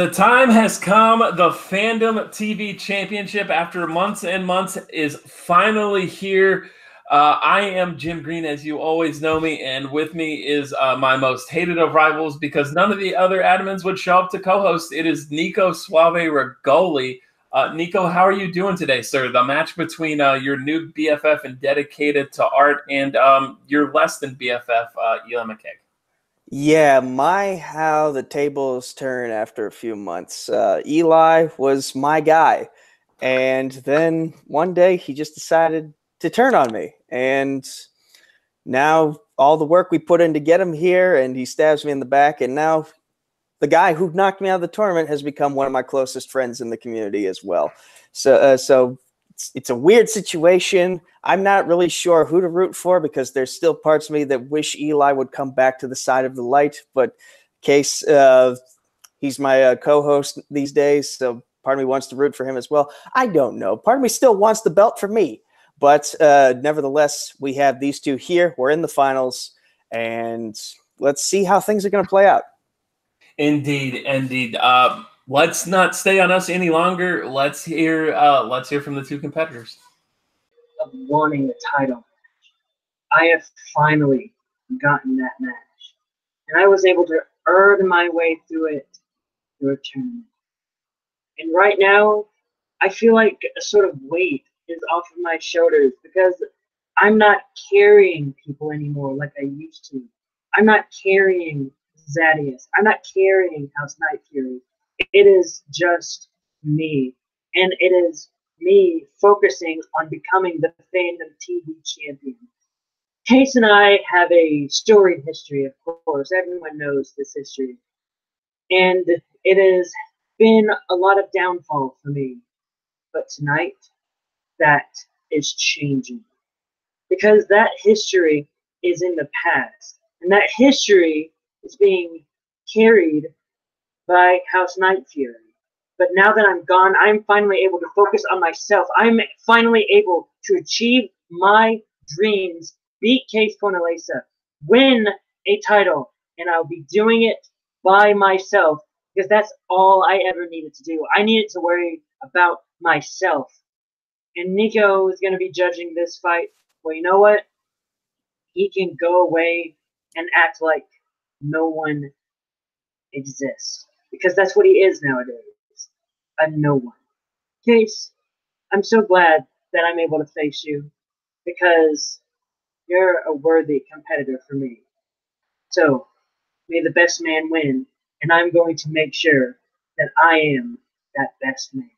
The time has come. The Fandom TV Championship, after months and months, is finally here. Uh, I am Jim Green, as you always know me, and with me is uh, my most hated of rivals because none of the other admins would show up to co-host. It is Nico Suave Regoli. Uh, Nico, how are you doing today, sir? The match between uh, your new BFF and dedicated to art and um, your less than BFF, uh, McCaig. Yeah, my how the tables turn after a few months. Uh, Eli was my guy, and then one day he just decided to turn on me, and now all the work we put in to get him here, and he stabs me in the back, and now the guy who knocked me out of the tournament has become one of my closest friends in the community as well. So, uh, so it's, it's a weird situation. I'm not really sure who to root for because there's still parts of me that wish Eli would come back to the side of the light. But Kees uh, he's my uh, co-host these days, so part of me wants to root for him as well. I don't know. Part of me still wants the belt for me, but uh, nevertheless, we have these two here. We're in the finals, and let's see how things are going to play out. Indeed, indeed. Uh, let's not stay on us any longer. Let's hear. Uh, let's hear from the two competitors. Of wanting the title, I have finally gotten that match, and I was able to earn my way through it through a tournament. And right now, I feel like a sort of weight is off of my shoulders because I'm not carrying people anymore like I used to. I'm not carrying Zadius. I'm not carrying House Night Fury. It is just me. And it is me focusing on becoming the fandom TV champion. Kees and I have a storied history, of course. Everyone knows this history. And it has been a lot of downfall for me. But tonight, that is changing. Because that history is in the past. And that history is being carried by House Night Fury. But now that I'm gone, I'm finally able to focus on myself. I'm finally able to achieve my dreams, beat Kees Cornelisse, win a title, and I'll be doing it by myself because that's all I ever needed to do. I needed to worry about myself. And Nico is going to be judging this fight. Well, you know what? He can go away and act like no one exists. Because that's what he is nowadays a no one. Kees, I'm so glad that I'm able to face you because you're a worthy competitor for me. So, may the best man win, and I'm going to make sure that I am that best man.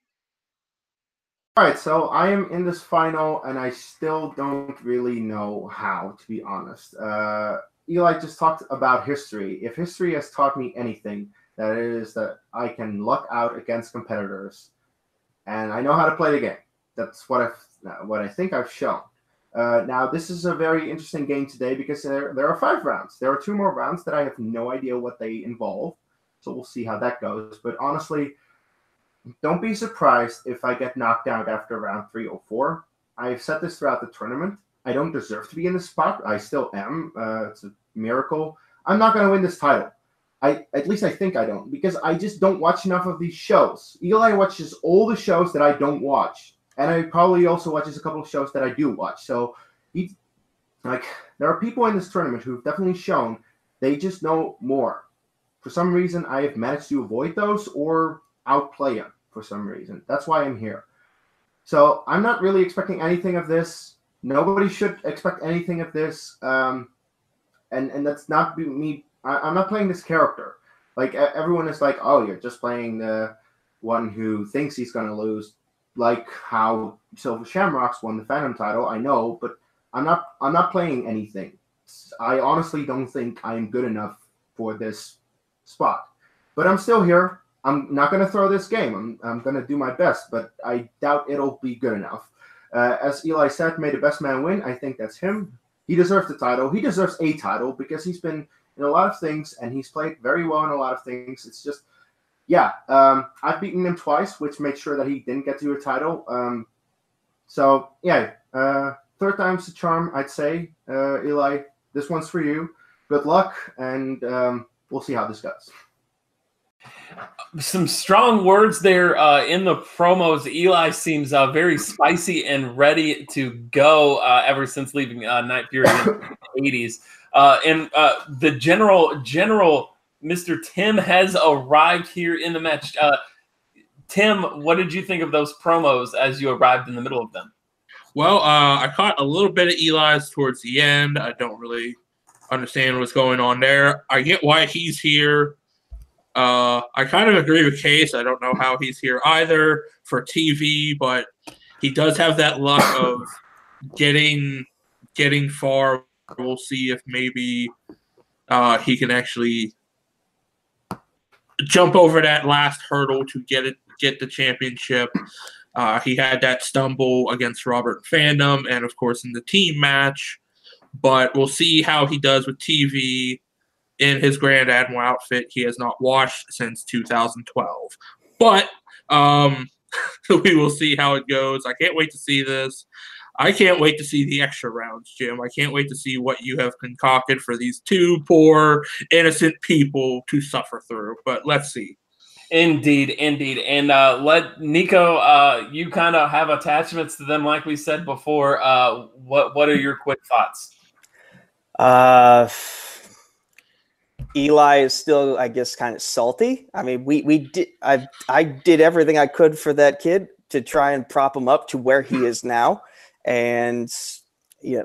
All right, so I am in this final, and I still don't really know how, to be honest. Uh, Eli just talked about history. If history has taught me anything, that is that I can luck out against competitors, and I know how to play the game. That's what I've what I think I've shown. Uh, now this is a very interesting game today because there there are five rounds. There are two more rounds that I have no idea what they involve, so we'll see how that goes. But honestly, don't be surprised if I get knocked out after round three or four. I've said this throughout the tournament. I don't deserve to be in this spot. I still am. Uh, it's a miracle. I'm not going to win this title. I at least I think I don't because I just don't watch enough of these shows. Eli watches all the shows that I don't watch, and I probably also watches a couple of shows that I do watch. So he, like, there are people in this tournament who've definitely shown they just know more. For some reason, I have managed to avoid those or outplay them for some reason. That's why I'm here. So I'm not really expecting anything of this. Nobody should expect anything of this. Um, and and that's not me. I, am not playing this character. Like everyone is like, oh, you're just playing the one who thinks he's gonna lose. Like how Silver Shamrocks won the Fandom title. I know, but I'm not. I'm not playing anything. I honestly don't think I'm good enough for this spot. But I'm still here. I'm not going to throw this game. I'm, I'm going to do my best, but I doubt it'll be good enough. Uh, as Eli said, may the best man win. I think that's him. He deserves the title. He deserves a title because he's been in a lot of things and he's played very well in a lot of things. It's just, yeah, um, I've beaten him twice, which made sure that he didn't get to a title. Um, so, yeah, uh, third time's the charm, I'd say. Uh, Eli, this one's for you. Good luck, and um, we'll see how this goes. some strong words there uh, in the promos. Eli seems uh, very spicy and ready to go uh, ever since leaving uh, Night Fury in the 80s. Uh, and uh, the general, general Mr. Tim has arrived here in the match. Tim, what did you think of those promos as you arrived in the middle of them? Well, I caught a little bit of Eli's towards the end. I don't really understand what's going on there. I get why he's here. Uh, I kind of agree with Kees. I don't know how he's here either for TV, but he does have that luck of getting getting far. We'll see if maybe uh, he can actually jump over that last hurdle to get it get the championship. Uh, he had that stumble against Robert Fandom, and of course in the team match. But we'll see how he does with TV in his Grand Admiral outfit he has not washed since 2012. But um, we will see how it goes. I can't wait to see this. I can't wait to see the extra rounds, Jim. I can't wait to see what you have concocted for these two poor, innocent people to suffer through. But let's see. Indeed, indeed, and uh, let Nico. Uh, you kind of have attachments to them, like we said before. Uh, what What are your quick thoughts? Uh Eli is still, I guess, kind of salty. I mean, we we did I I did everything I could for that kid to try and prop him up to where he is now, and yeah,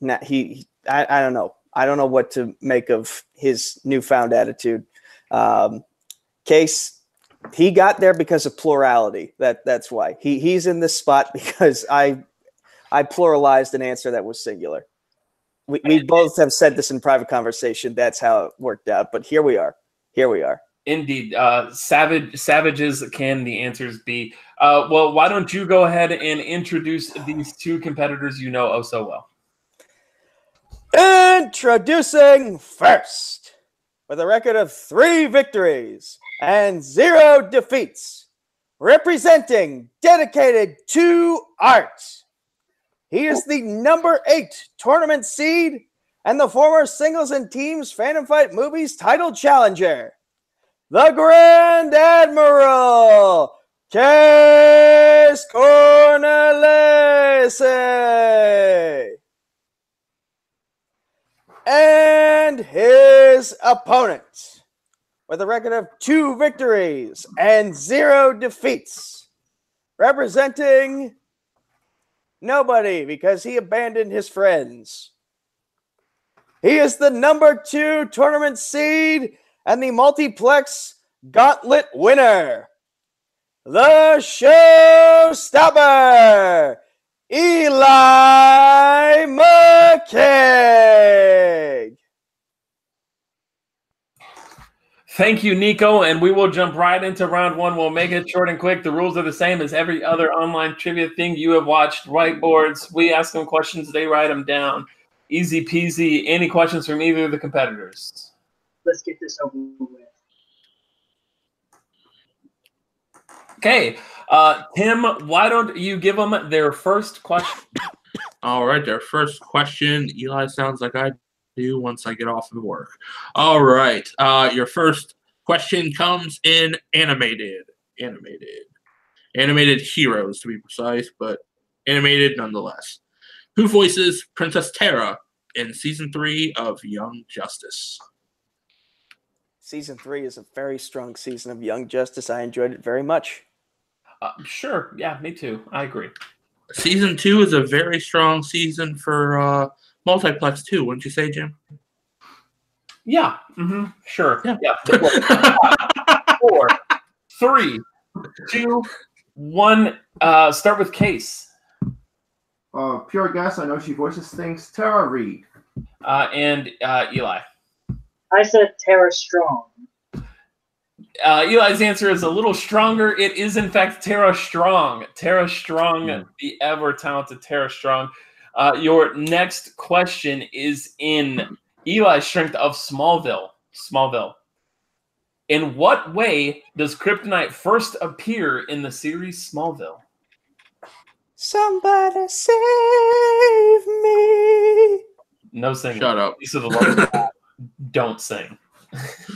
now he I, I don't know I don't know what to make of his newfound attitude. Um, Kees he got there because of plurality. That that's why he he's in this spot because I I pluralized an answer that was singular we, we both have said this in private conversation. That's how it worked out. But here we are. Here we are. Indeed. Uh, savage savages can the answers be. Uh, well, why don't you go ahead and introduce these two competitors you know oh so well? Introducing first, with a record of three victories and zero defeats, representing dedicated to art he is the number eight tournament seed and the former singles and teams Fandom Fight Movies title challenger, the Grand Admiral, Kees Cornelisse. And his opponent, with a record of two victories and zero defeats, representing Nobody, because he abandoned his friends. He is the number two tournament seed and the multiplex gauntlet winner. The showstopper, Eli McCaig. Thank you, Nico. And we will jump right into round one. We'll make it short and quick. The rules are the same as every other online trivia thing you have watched. Whiteboards. We ask them questions, they write them down. Easy peasy. Any questions from either of the competitors? Let's get this over with. Okay. Uh, Tim, why don't you give them their first question? All right, their first question. Eli sounds like I do once I get off of work. All right. Uh, your first question comes in animated. Animated. Animated heroes, to be precise, but animated nonetheless. Who voices Princess Tara in season three of Young Justice? Season three is a very strong season of Young Justice. I enjoyed it very much. Uh, sure. Yeah, me too. I agree. Season two is a very strong season for uh, multiplex too, wouldn't you say, Jim? Yeah. Mm-hmm. Sure. Yeah. yeah. Four, three, two, one. Uh, start with Kees. Uh, pure guess. I know she voices things. Tara Reid. Uh, and uh, Eli. I said Tara Strong. Uh, Eli's answer is a little stronger. It is, in fact, Tara Strong. Tara Strong, mm. the ever talented Tara Strong. Uh, your next question is in Eli's strength of Smallville. Smallville. In what way does Kryptonite first appear in the series Smallville? Somebody save me. No singing. Shut up. These are the Lord don't sing.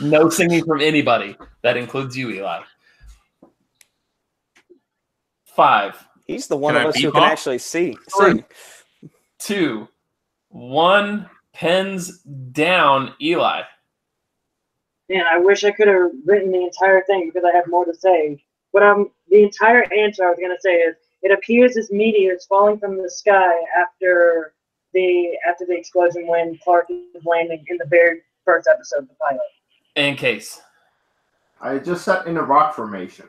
no singing from anybody. That includes you, Eli. Five, He's the one Can of I us who beep can actually see. Three. sing. two, one. Pens down, Eli. Man, I wish I could have written the entire thing because I have more to say. But um, the entire answer I was gonna say is it appears as meteors falling from the sky after the after the explosion when Clark is landing in the very first episode of the pilot. And Kees. I just sat in a rock formation.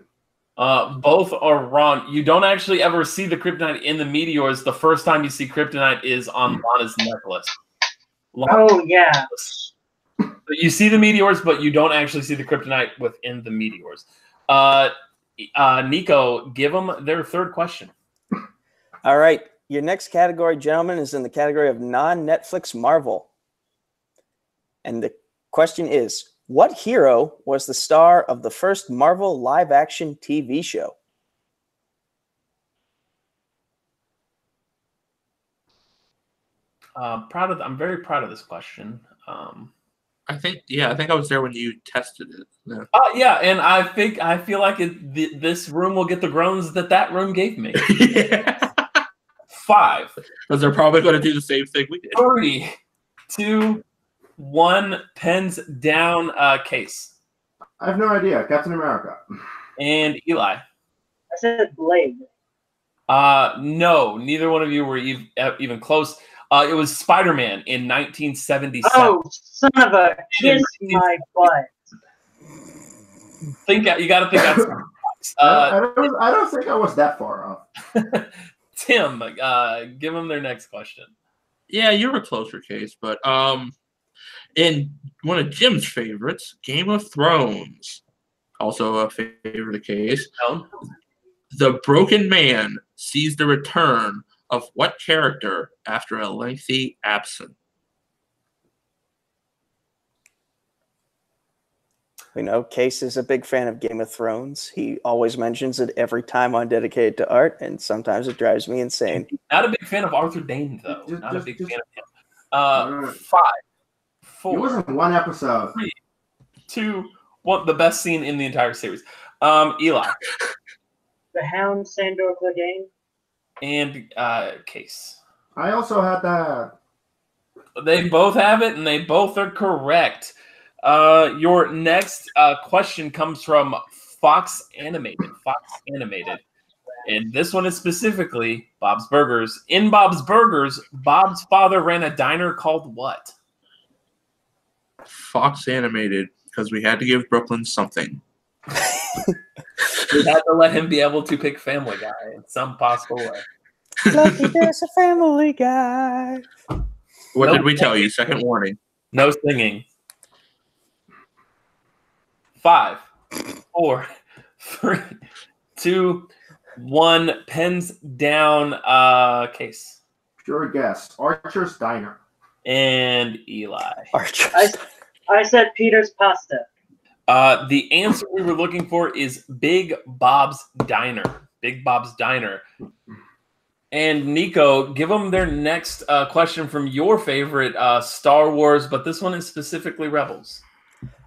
Uh, both are wrong. You don't actually ever see the kryptonite in the meteors. The first time you see kryptonite is on Lana's necklace. Lana's Oh yeah, necklace. You see the meteors, but you don't actually see the kryptonite within the meteors. Uh, uh, Nico, give them their third question. All right. Your next category, gentlemen, is in the category of non Netflix Marvel. And the question is What hero was the star of the first Marvel live action TV show? Uh, proud of. I'm very proud of this question. Um, I think yeah, I think I was there when you tested it. Yeah. uh, yeah, and I think I feel like it, th- this room will get the groans that that room gave me. Five. Because they're probably going to do the same thing we did. Three, two, one. Pens down. Uh, Kees I have no idea. Captain America. and Eli. I said Blade. Uh, no, neither one of you were ev- uh, even close. Uh, it was Spider Man in 1977. Oh, son of a kiss my butt. Think out, you got to think outside the box. I, Uh, I, don't, I don't think I was that far off. Tim, uh, give them their next question. Yeah, you were closer, Kees, but um, in one of Jim's favorites, Game of Thrones, also a favorite of Kees. The Broken Man sees the return of what character after a lengthy absence? We know Kees is a big fan of Game of Thrones. He always mentions it every time on Dedicated to Art, and sometimes it drives me insane. Not a big fan of Arthur Dayne, though. Just- Not just- a big just- fan of him. Uh, Alright. Five, It wasn't one episode. two, one. The best scene in the entire series. Um, Eli The Hound Sandor Clegane. and uh, Kees. I also had that. They both have it, and they both are correct. Uh, your next uh, question comes from Fox Animated. Fox Animated. And this one is specifically Bob's Burgers. In Bob's Burgers, Bob's father ran a diner called what? Fox Animated, because we had to give Brooklyn something. We had to let him be able to pick Family Guy in some possible way. Lucky there's a family guy. What Nope. did we tell you? Second warning. No singing. Five, four, three, two, one. Pens down. Uh, Kees Sure guess. Archer's Diner. And Eli. Archer. I, I said Peter's Pasta. Uh, the answer we were looking for is Big Bob's Diner. Big Bob's Diner. And Nico, give them their next uh, question from your favorite uh, Star Wars, but this one is specifically Rebels.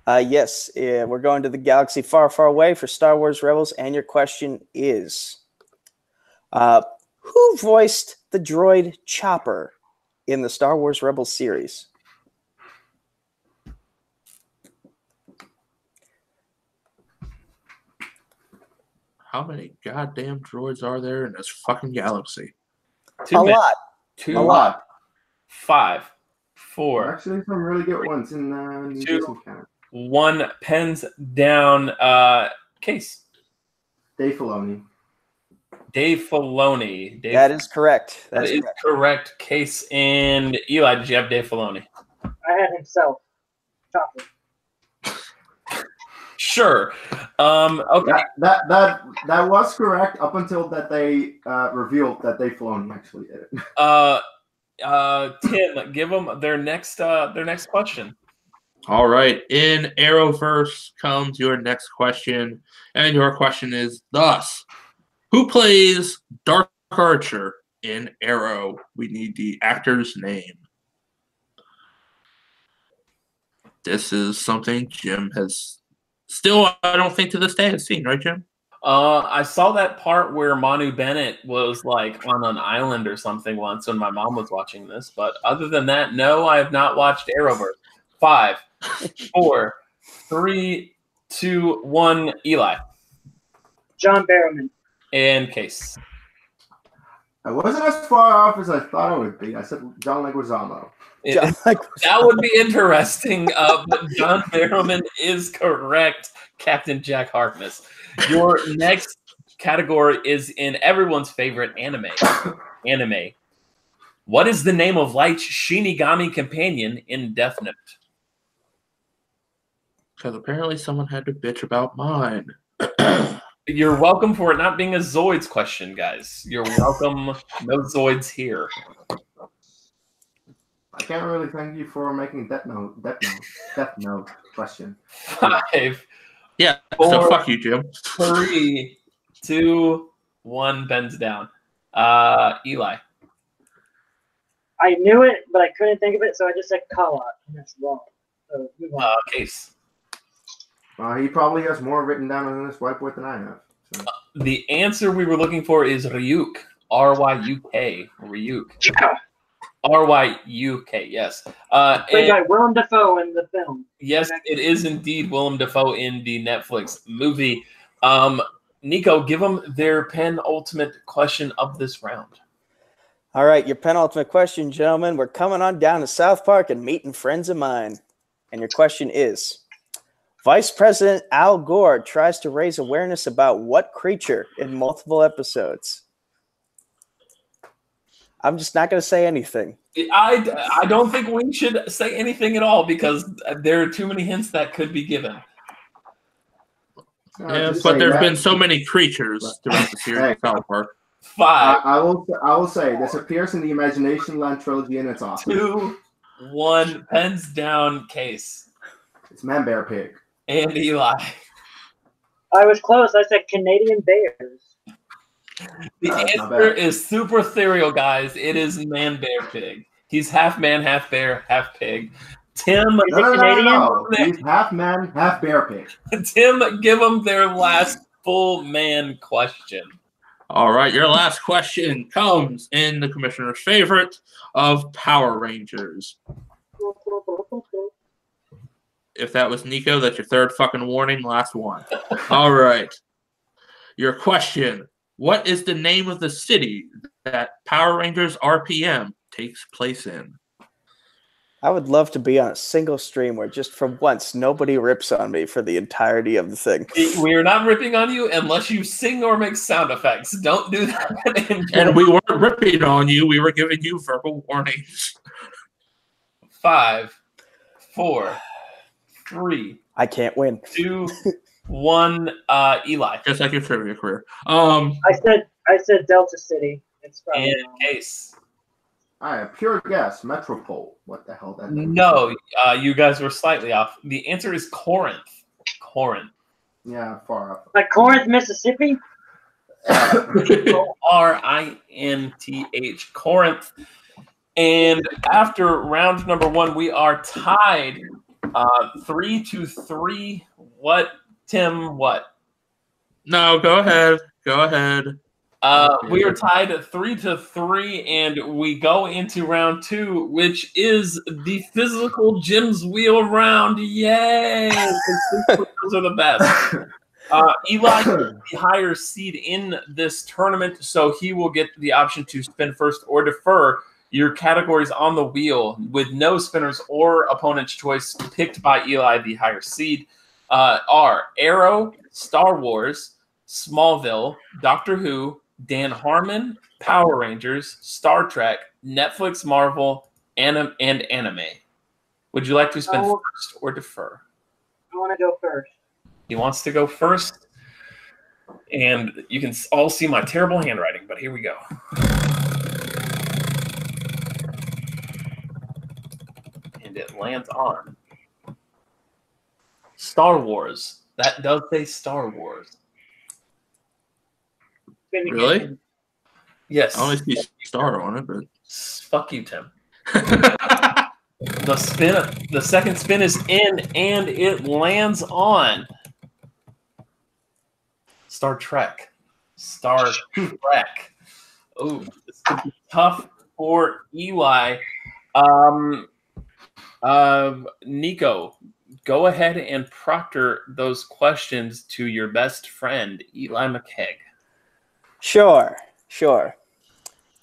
Uh, yes, yeah, we're going to the galaxy far, far away for Star Wars Rebels, and your question is uh, Who voiced the droid Chopper in the Star Wars Rebels series? How many goddamn droids are there in this fucking galaxy? Two a minutes. lot. Two, A lot. five, four, Actually, some really good ones in uh, New Two. One. Pens down. Uh, Kees. Dave Filoni. Dave Filoni. Dave, That is correct. that That's correct. correct. Kees and Eli. Did you have Dave Filoni? I had himself. Chocolate. Sure. Um, okay. That, that that that was correct up until that they uh, revealed that Dave Filoni actually did it. Uh, uh, Tim, give them their next uh, their next question. All right. In Arrowverse comes your next question. And your question is thus Who plays Dark Archer in Arrow? We need the actor's name. this is something Jim has still, I don't think to this day has seen, right, Jim? Uh, I saw that part where Manu Bennett was like on an island or something once when my mom was watching this. But other than that, no, I have not watched Arrowverse. Five, four, three, two, one. Eli John Barrowman. And Kees. I wasn't as far off as I thought I would be. I said John Leguizamo. It- John, like, that would be interesting. Uh, but John Barrowman is correct, Captain Jack Harkness. Your next category is in everyone's favorite anime. Anime. What is the name of Light's Shinigami companion in Death Note? Because apparently someone had to bitch about mine. You're welcome for it not being a Zoids question, guys. You're welcome. No Zoids here. I can't really thank you for making that Note, That Note, Death Note question. Five, Yeah, so fuck you, Jim. three, two, one. Bends down. Uh, Eli. I knew it, but I couldn't think of it, so I just said call out, and that's wrong. So move on. Uh, Kees. Uh, he probably has more written down on this whiteboard than I have. So. The answer we were looking for is Ryuk. R Y U K. Ryuk. R Y U K. Yes. Uh, Played and by Willem Dafoe in the film. yes, it is indeed Willem Dafoe in the Netflix movie. Um, Nico, give them their penultimate question of this round. all right, your penultimate question, gentlemen. We're coming on down to South Park and meeting friends of mine. And your question is Vice President Al Gore tries to raise awareness about what creature in multiple episodes? I'm just not going to say anything. I, I don't think we should say anything at all because there are too many hints that could be given. Yeah, but say there's that. been so many creatures throughout the series Hey. of South Park. I, Five, I will. I will say this appears in the Imagination Land trilogy, and it's awesome. two, one. Pens down. Kees It's Man Bear Pig. And Eli. I was close. I said Canadian Bears. The That's not answer is super ethereal, guys. It is man, bear, pig. He's half man, half bear, half pig. Tim, Is No, it no, no, Canadian? no, no. He's half man, half bear pig. Tim, give them their last full man question. All right, your last question comes in the commissioner's favorite of Power Rangers. If that was Nico, that's your third fucking warning. Last one. All right. Your question What is the name of the city that Power Rangers RPM takes place in? I would love to be on a single stream where just for once nobody rips on me for the entirety of the thing. We are not ripping on you unless you sing or make sound effects. Don't do that. And we weren't ripping on you, we were giving you verbal warnings. Five, four, three, I can't win. two, one. Uh, Eli Just like your trivia career. Um, I said I said Delta City. It's probably and wrong. Kees. All right, pure guess. Metropole. What the hell that? No, uh, you guys were slightly off. The answer is Corinth. Corinth. Yeah, far off. like Corinth, Mississippi. O R I N T H, Corinth. And after round number one, we are tied uh, three to three. What, Tim? What? no, go ahead. Go ahead. Uh, we are tied at three to three, and we go into round two, which is the physical Jim's wheel round. Yay! Those are the best. Uh, Eli is the higher seed in this tournament, so he will get the option to spin first or defer. Your categories on the wheel with no spinners or opponent's choice picked by Eli, the higher seed, uh, are Arrow, Star Wars, Smallville, Doctor Who, Dan Harmon, Power Rangers, Star Trek, Netflix, Marvel, anim- and anime. Would you like to spin Oh. first or defer? I want to go first. He wants to go first. And you can all see my terrible handwriting, but here we go. And it lands on Star Wars. That does say Star Wars. Really? Yes. I only see Star on it, but. Fuck you, Tim. The spin, the second spin is in, and it lands on Star Trek. Star Trek. Oh, this could be tough for Eli. Um, um, Nico, go ahead and proctor those questions to your best friend, Eli McCaig. Sure, sure.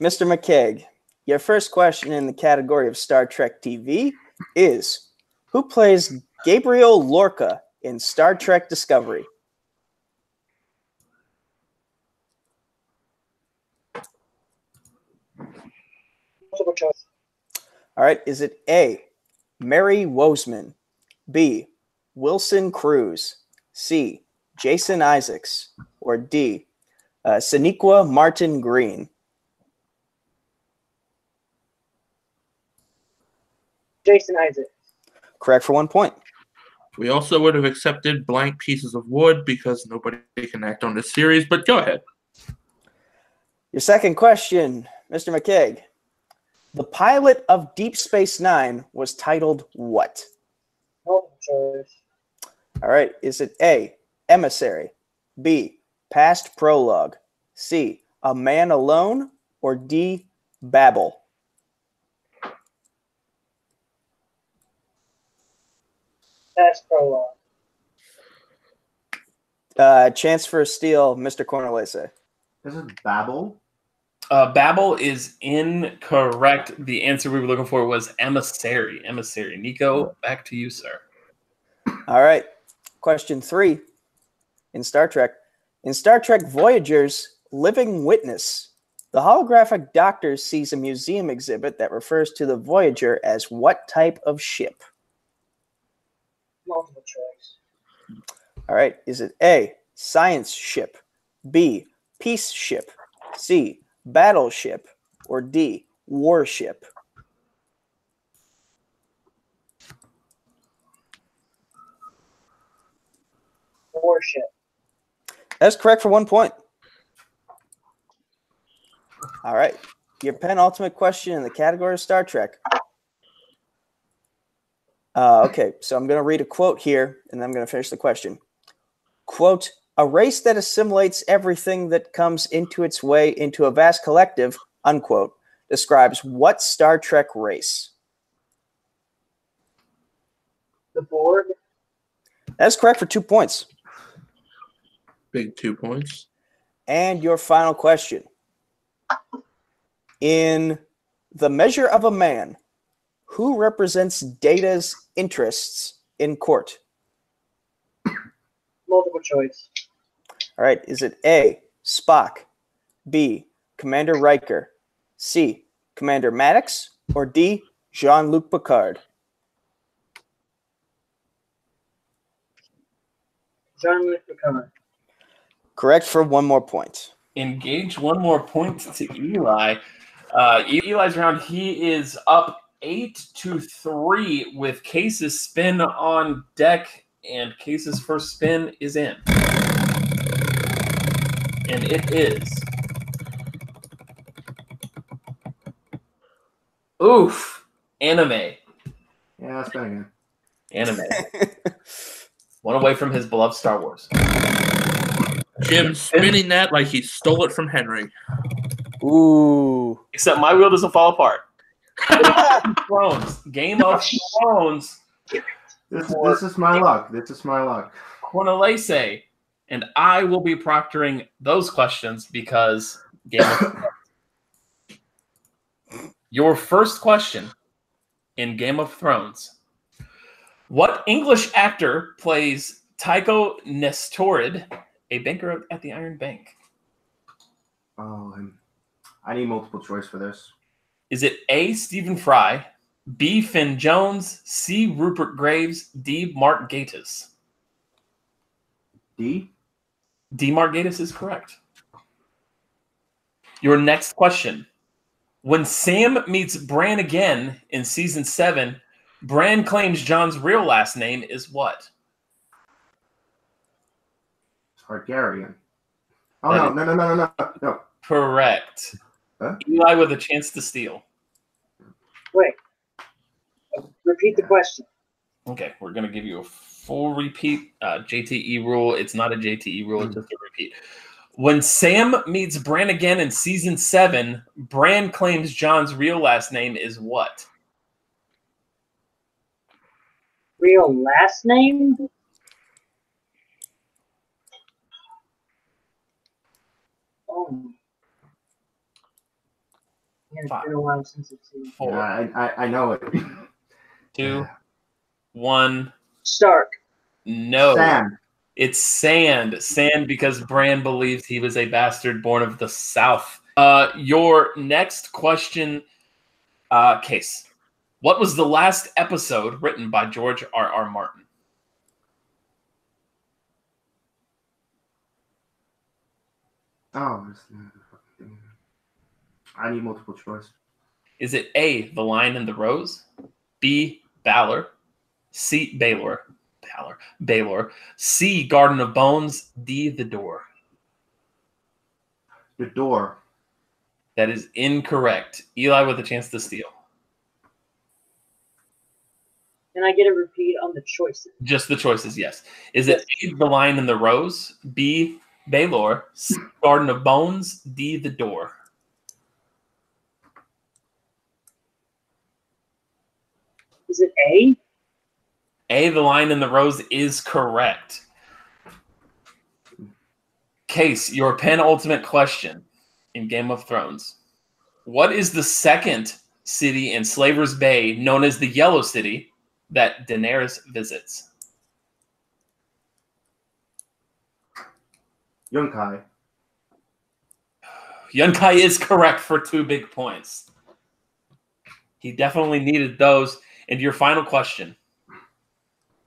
Mr. McCaig, your first question in the category of Star Trek TV is Who plays Gabriel Lorca in Star Trek Discovery? All right, is it A, Mary Wiseman, B, Wilson Cruz, C, Jason Isaacs, or D, uh, Sonequa Martin Green? Jason Isaacs. Correct for one point. We also would have accepted blank pieces of wood because nobody can act on this series, but go ahead. Your second question, Mr. McCaig. The pilot of Deep Space Nine was titled what? Multiple choice. All right, is it A, Emissary, B, Past Prologue, C, A Man Alone, or D, Babel? Past prologue. Uh, chance for a steal, Mr. Cornelisse. This is Babel. Uh, Babel is incorrect. The answer we were looking for was emissary. Emissary. Nico, back to you, sir. All right, question three in Star Trek. In Star Trek Voyager's Living Witness, the holographic doctor sees a museum exhibit that refers to the Voyager as what type of ship? Multiple choice. All right. Is it A, science ship, B, peace ship, C, battleship, or D, warship? Warship. That's correct for one point. All right. Your penultimate question in the category of Star Trek. Uh, okay, so I'm going to read a quote here and then I'm going to finish the question. Quote, a race that assimilates everything that comes into its way into a vast collective, unquote, describes what Star Trek race? The Borg. That's correct for two points. Big two points. And your final question. In The Measure of a Man, who represents Data's interests in court? Multiple choice. All right, is it A, Spock, B, Commander Riker, C, Commander Maddox, or D, Jean Luc Picard? John Luc Picard. Correct for one more point. Engage one more point to Eli. Uh, Eli's round. He is up eight to three with Kees's spin on deck, and Kees's first spin is in. And it is. Oof. Anime. Yeah, that's been again. Anime. One away from his beloved Star Wars. Jim spinning that like he stole it from Henry. Ooh. Except my wheel doesn't fall apart. Thrones. Game of Thrones. This, this is my luck. This is my luck. Cornelisse. And I will be proctoring those questions because Game of Thrones. Your first question in Game of Thrones. What English actor plays Tycho Nestoris, a banker at the Iron Bank? Oh, I'm, I need multiple choice for this. Is it A. Stephen Fry, B. Finn Jones, C. Rupert Graves, D. Mark Gatiss? D. D. Mark Gatiss is correct. Your next question. When Sam meets Bran again in season seven, Bran claims Jon's real last name is what? Targaryen. Oh no, no, no, no, no, no, no. Correct. Huh? Eli with a chance to steal. Wait. Repeat the question. Okay, we're gonna give you a full repeat. Uh, JTE rule. It's not a JTE rule. It's just a repeat. When Sam meets Bran again in season seven, Bran claims Jon's real last name is what? Real last name? Oh. Yeah, it's Five. been a while since I've seen it. Four, Yeah, I, I, I know it. two, one. Stark. No, Sam. it's Sand. Sand because Bran believes he was a bastard born of the South. Uh, your next question, uh, Kees. What was the last episode written by George R. R. Martin? Oh, I need multiple choice. Is it A, The Lion and the Rose? B, Baelor? C, Baelor? Baelor. Baelor. C, Garden of Bones? D, The Door. The door. That is incorrect. Eli with a chance to steal. Can I get a repeat on the choices? Just the choices, yes. Is it A, The Lion and the Rose? B, Baelor? C, Garden of Bones? D, The Door. Is it A? A, The line in the Rose is correct. Kees, your penultimate question in Game of Thrones. What is the second city in Slaver's Bay known as the Yellow City that Daenerys visits? Yunkai. Yunkai is correct for two big points. He definitely needed those. And your final question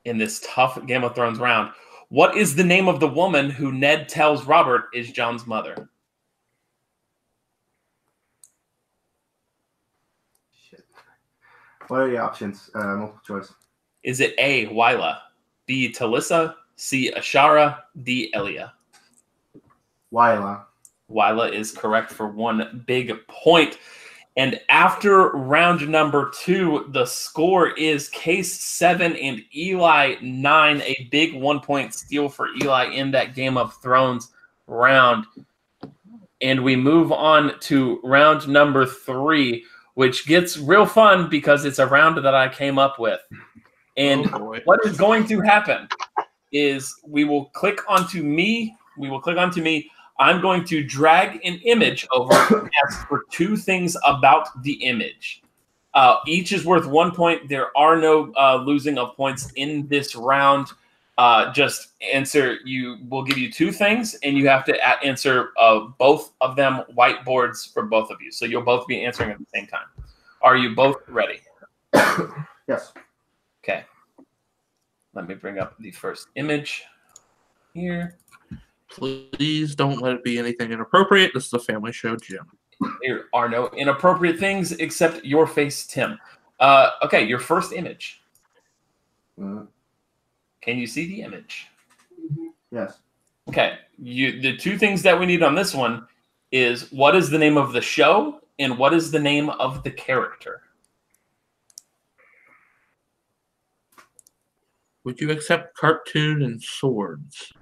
in this tough Game of Thrones round What is the name of the woman who Ned tells Robert is Jon's mother? Shit. What are the options? Uh, multiple choice. Is it A, Wylla, B, Talisa, C, Ashara, D, Elia? Wylla. Wylla is correct for one big point. And after round number two, the score is Kees seven and Eli nine. A big one point steal for Eli in that Game of Thrones round. And we move on to round number three, which gets real fun because it's a round that I came up with. And oh what is going to happen is we will click onto me. We will click onto me. I'm going to drag an image over and ask for two things about the image. Uh, each is worth one point. There are no uh, losing of points in this round. Uh, just answer. You will give you two things, and you have to a- answer uh, both of them whiteboards for both of you. So you'll both be answering at the same time. Are you both ready? Yes. Okay. Let me bring up the first image here. Please don't let it be anything inappropriate. This is a family show, Jim. There are no inappropriate things except your face, Tim. Uh, okay, your first image. Uh, Can you see the image? Mhm. yes. Okay, you the two things that we need on this one is what is the name of the show and what is the name of the character? Would you accept cartoon and swords?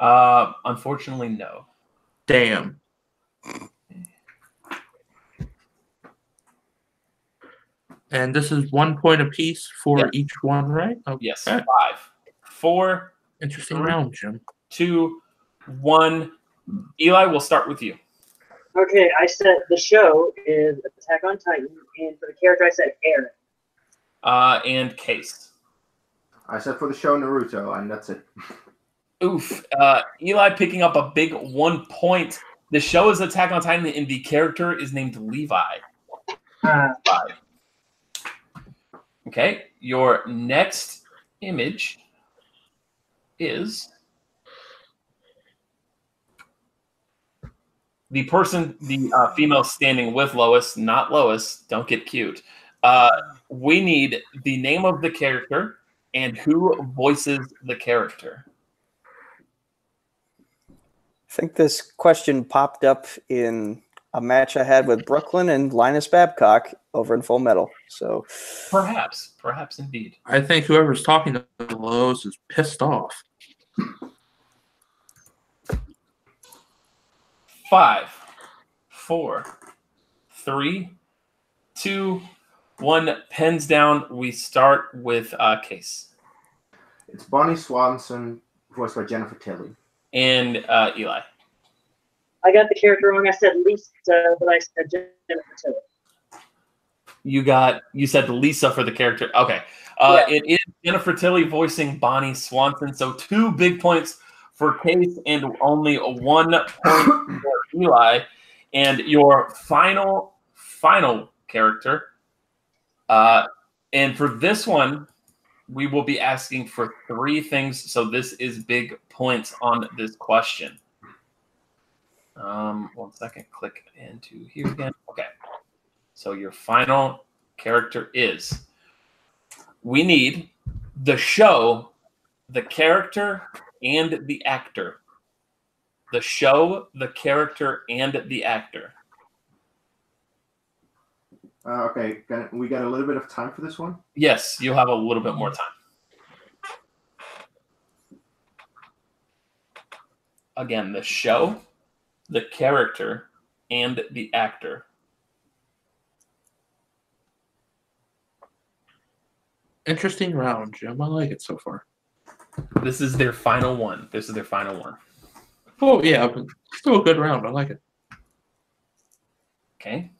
Uh, unfortunately, no. Damn. And this is one point apiece for Yeah. each one, right? Okay. Yes, five, four, Interesting Three. round, Jim. two, one. Eli, we'll start with you. Okay, I said the show is Attack on Titan, and for the character, I said Aaron. Uh, and Kees. I said for the show Naruto, and that's it. Oof. Uh, Eli picking up a big one point. The show is Attack on Titan, and the character is named Levi. Uh, Okay, your next image is the person, the uh, female standing with Lois, not Lois. Don't get cute. Uh, we need the name of the character and who voices the character. I think this question popped up in a match I had with Brooklyn and Linus Babcock over in Full Metal. So Perhaps, perhaps indeed. I think whoever's talking to the Lowe's is pissed off. Five, four, three, two, one. Pens down. We start with uh, Kees It's Bonnie Swanson, voiced by Jennifer Tilly. And uh, Eli. I got the character wrong. I said Lisa, but I said Jennifer Tilly. You got you said Lisa for the character. Okay. Uh, Yeah. It is Jennifer Tilly voicing Bonnie Swanson. So two big points for Kees and only one point for Eli. And your final final character. Uh, and for this one, we will be asking for three things. So this is big points on this question. Um, one second. Click into here again. Okay. So your final character is we need the show, the character, and the actor. The show, the character, and the actor. Uh, okay, got- we got a little bit of time for this one. Yes, you'll have a little bit more time. Again, the show, the character, and the actor. Interesting round, Jim. I like it so far. This is their final one. This is their final one. Oh yeah, still a good round. I like it. Okay.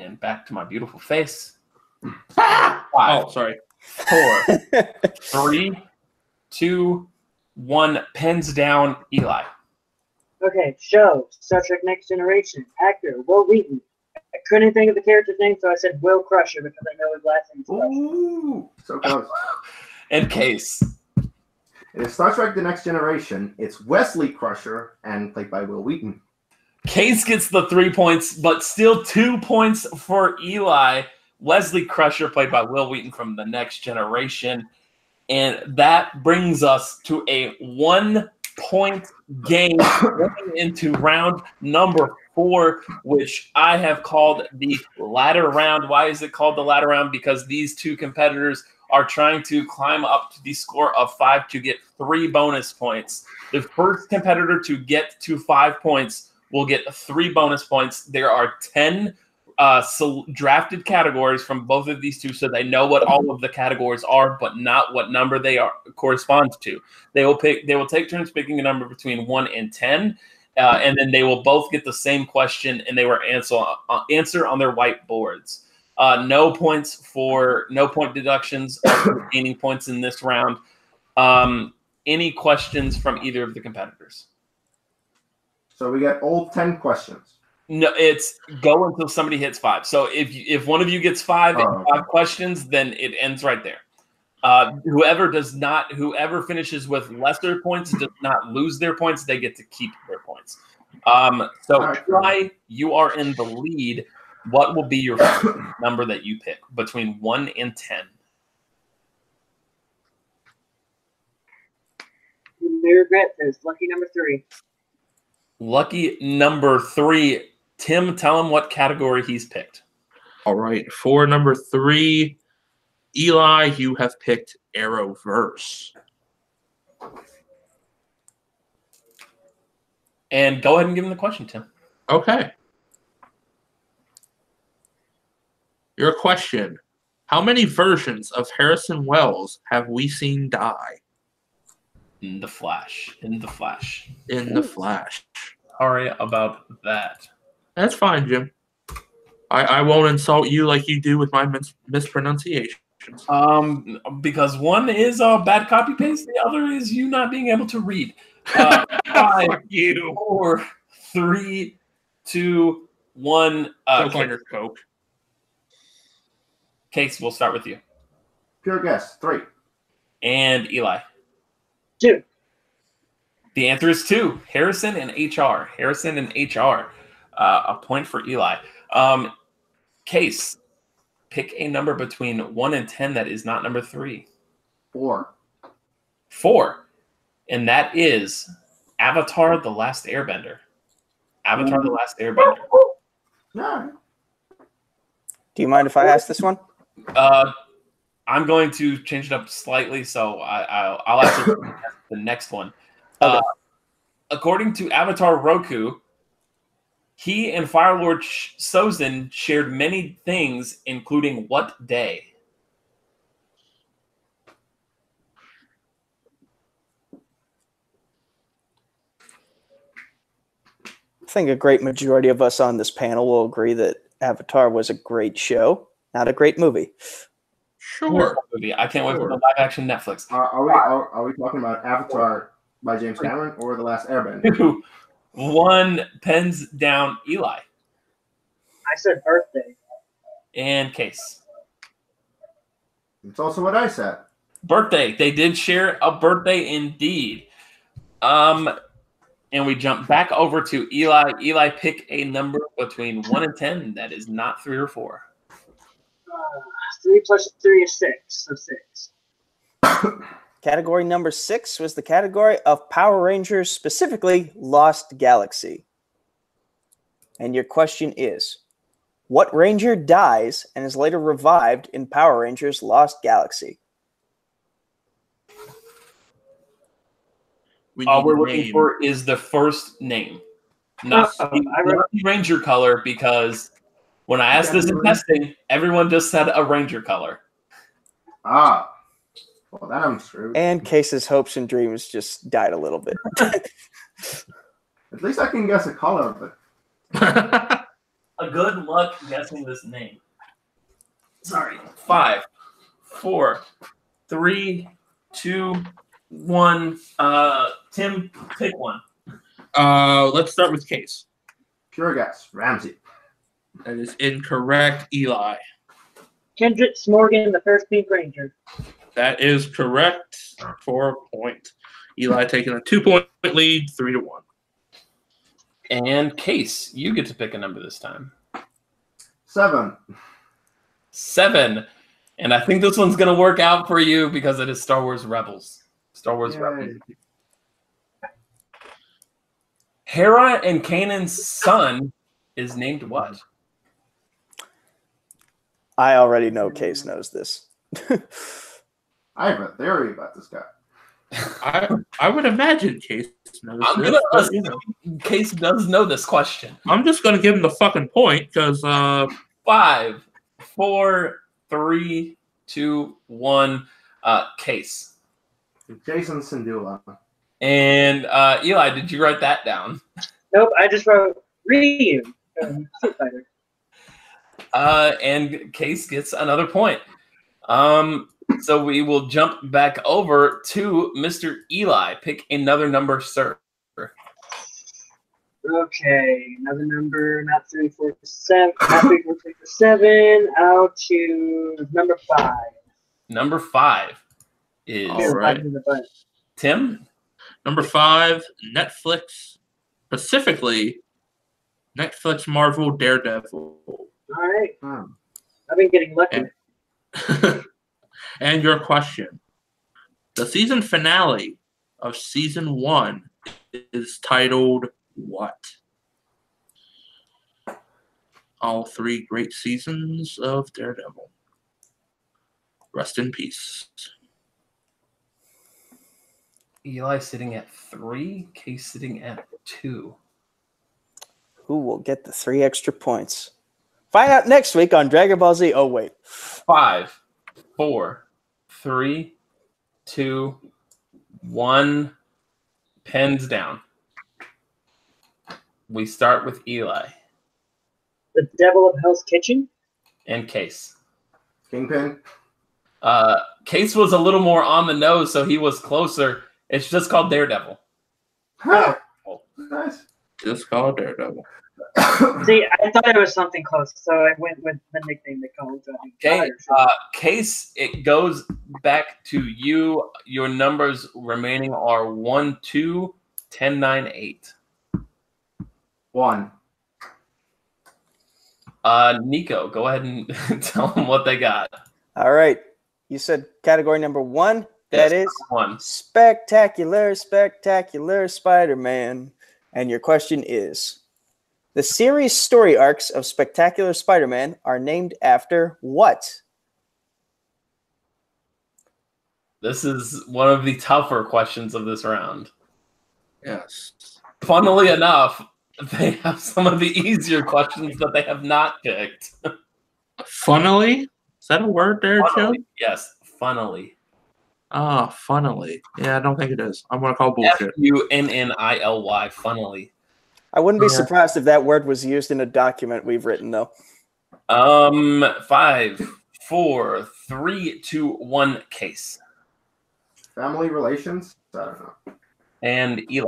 And back to my beautiful face. Oh, Five, sorry. four, three, two, one. Pens down, Eli. Okay, show Star Trek Next Generation. Actor Wil Wheaton. I couldn't think of the character's name, so I said Will Crusher because I know his last name. Crusher. Ooh, so close. And Kees. In Star Trek: The Next Generation, it's Wesley Crusher, and played by Wil Wheaton. Kees gets the three points, but still two points for Eli. Wesley Crusher, played by Wil Wheaton from The Next Generation. And that brings us to a one point game into round number four, which I have called the ladder round. Why is it called the ladder round? Because these two competitors are trying to climb up to the score of five to get three bonus points. The first competitor to get to five points will get three bonus points. There are 10 uh, drafted categories from both of these two, so they know what all of the categories are, but not what number they are correspond to. They will pick. They will take turns picking a number between one and ten, uh, and then they will both get the same question, and they will answer uh, answer on their whiteboards. Uh, no points for no point deductions gaining points in this round. Um, any questions from either of the competitors? So we got all ten questions. No, it's go until somebody hits five. So if if one of you gets five Oh, and okay. five questions, then it ends right there. Uh, whoever does not, whoever finishes with lesser points does not lose their points. They get to keep their points. Um, so All right. Eli, you are in the lead. What will be your number that you pick between one and ten? You may regret this. Lucky number three. Lucky number three. Tim, tell him what category he's picked. All right. For number three, Eli, you have picked Arrowverse. And go ahead and give him the question, Tim. Okay. Your question How many versions of Harrison Wells have we seen die In the Flash. In the Flash. in The Flash? Sorry about that. That's fine, Jim. I, I won't insult you like you do with my mis- mispronunciations. Um, because one is a bad copy paste, the other is you not being able to read. Uh, five, Fuck you. four, three, two, one. Uh, Choke on Kees, coke. Kees, we'll start with you. Pure guess three. And Eli. Two. The answer is two. Harrison and HR. Harrison and HR. Uh, a point for Eli. Um, Kees, pick a number between one and ten that is not number three. Four. Four. And that is Avatar The Last Airbender. Avatar The Last Airbender. No. Do you mind if I ask this one? Uh, I'm going to change it up slightly, so I, I'll, I'll answer the next one. Okay. Uh, according to Avatar Roku, he and Firelord Sh- Sozin shared many things, including what day? I think a great majority of us on this panel will agree that Avatar was a great show, not a great movie. Sure. Movie. I can't wait for the live action Netflix. Are, are we are, are we talking about Avatar by James Cameron or The Last Airbender? Two, one pens down Eli I said birthday. and Kees. It's also what I said. Birthday. They did share a birthday indeed. Um, and we jump back over to Eli. Eli, pick a number between one and ten that is not three or four. Uh, three plus three is six, so six. Category number six was the category of Power Rangers, specifically Lost Galaxy. And your question is What Ranger dies and is later revived in Power Rangers Lost Galaxy? We All we're looking name. for is the first name, not, Uh, the, I wrote- not Ranger color, because when I asked this in testing, everyone just said a Ranger color. Ah. Well, that I'm screwed. And Kees's hopes and dreams just died a little bit. At least I can guess a color, but A good luck guessing this name. Sorry. Five, four, three, two, one. Uh, Tim, pick one. uh, let's start with Kees. pure guess. Ramsey. That is incorrect, Eli. Kendrix Morgan, the first Pink Ranger. That is correct for a point. Eli taking a two point lead, three to one. And Kees, you get to pick a number this time. Seven. Seven. And I think this one's going to work out for you because it is Star Wars Rebels. Star Wars Yay. Rebels. Hera and Kanan's son is named what? I already know Kees knows this. I have a theory about this guy. I I would imagine Kees knows I'm this, gonna but, you know, Kees does know this question. I'm just gonna give him the fucking point because uh, Five, four, three, two, one. Uh, Kees. Jacen Syndulla. And uh, Eli, did you write that down? Nope, I just wrote Ryu from Street Fighter. Uh, and Kees gets another point. Um, so we will jump back over to Mr. Eli. Pick another number, sir. Okay, another number, not three, four, seven, not three, four, six, seven. I'll choose number five. Number five is All right. Five in the butt. Tim. number five, Netflix, specifically Netflix Marvel Daredevil. All right, Hmm. I've been getting lucky. and your question. The season finale of season one is titled what? All three great seasons of Daredevil. Rest in peace. Eli sitting at three. Case sitting at two. Who will get the three extra points? Find out next week on Dragon Ball Z. Oh, wait. Five, four, three, two, one. Pens down. We start with Eli The Devil of Hell's Kitchen. and Kees. Kingpin. Uh, Kees was a little more on the nose, so he was closer. It's just called Daredevil. Huh. Nice. Just called Daredevil. See, I thought it was something close, so I went with the nickname that called. Uh, Okay, uh, Kees, it goes back to you. Your numbers remaining are 1, 2, 10, 9, 8. One. Uh, Nico, go ahead and tell them what they got. All right. You said category number one. That Yes, is one. spectacular, spectacular Spider Man. And your question is The series story arcs of Spectacular Spider Man are named after what? This is one of the tougher questions of this round. Yes. Funnily enough, they have some of the easier questions that they have not picked. Funnily? Is that a word there, Joe? Funnily, yes, funnily. Ah, funnily. Yeah, I don't think it is. I'm gonna call F bullshit. U N N I L Y, funnily. I wouldn't be Yeah. surprised if that word was used in a document we've written, though. Um, five, four, three, two, one Kees. Family relations? I don't know. And Eli.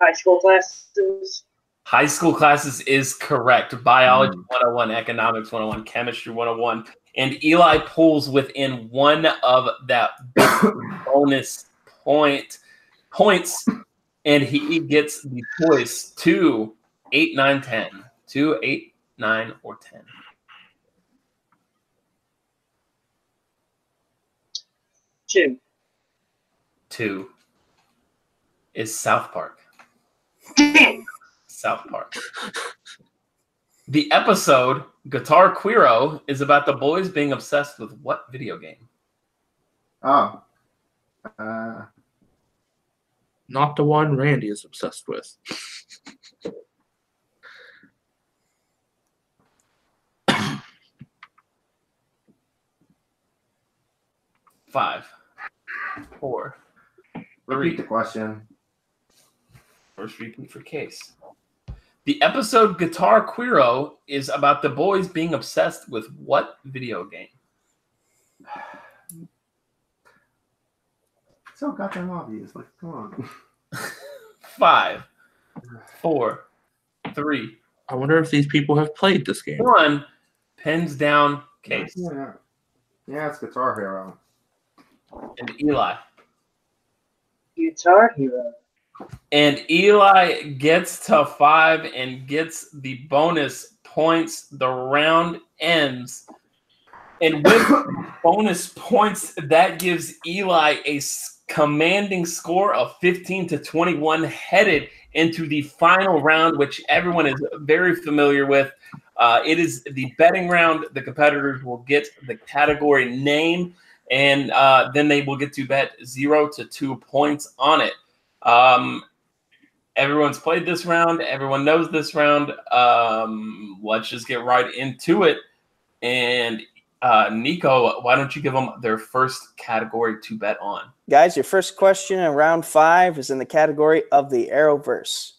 High school classes. High school classes is correct. Biology Mm. 101, economics 101, chemistry 101. And Eli pulls within one of that bonus point points, and he gets the choice to 8, 9, 10. 2, 8, 9, or 10. Two. 2 is South Park. South Park. The episode Guitar Queero is about the boys being obsessed with what video game? Oh. Uh, Not the one Randy is obsessed with. Five, four, repeat three. the question. First repeat for Kees. The episode Guitar Queero is about the boys being obsessed with what video game? So goddamn obvious. Like, come on. Five, four, three, I wonder if these people have played this game. one. Pens down Kees. Yeah. Yeah, it's Guitar Hero. And Eli. Guitar Hero. And Eli gets to five and gets the bonus points. The round ends. And with bonus points, that gives Eli a s- commanding score of 15 to 21, headed into the final round, which everyone is very familiar with. Uh, it is the betting round. The competitors will get the category name, and uh, then they will get to bet zero to two points on it. Um, everyone's played this round. Everyone knows this round. Um, let's just get right into it. And uh, Nico, why don't you give them their first category to bet on? Guys, your first question in round five is in the category of the Arrowverse.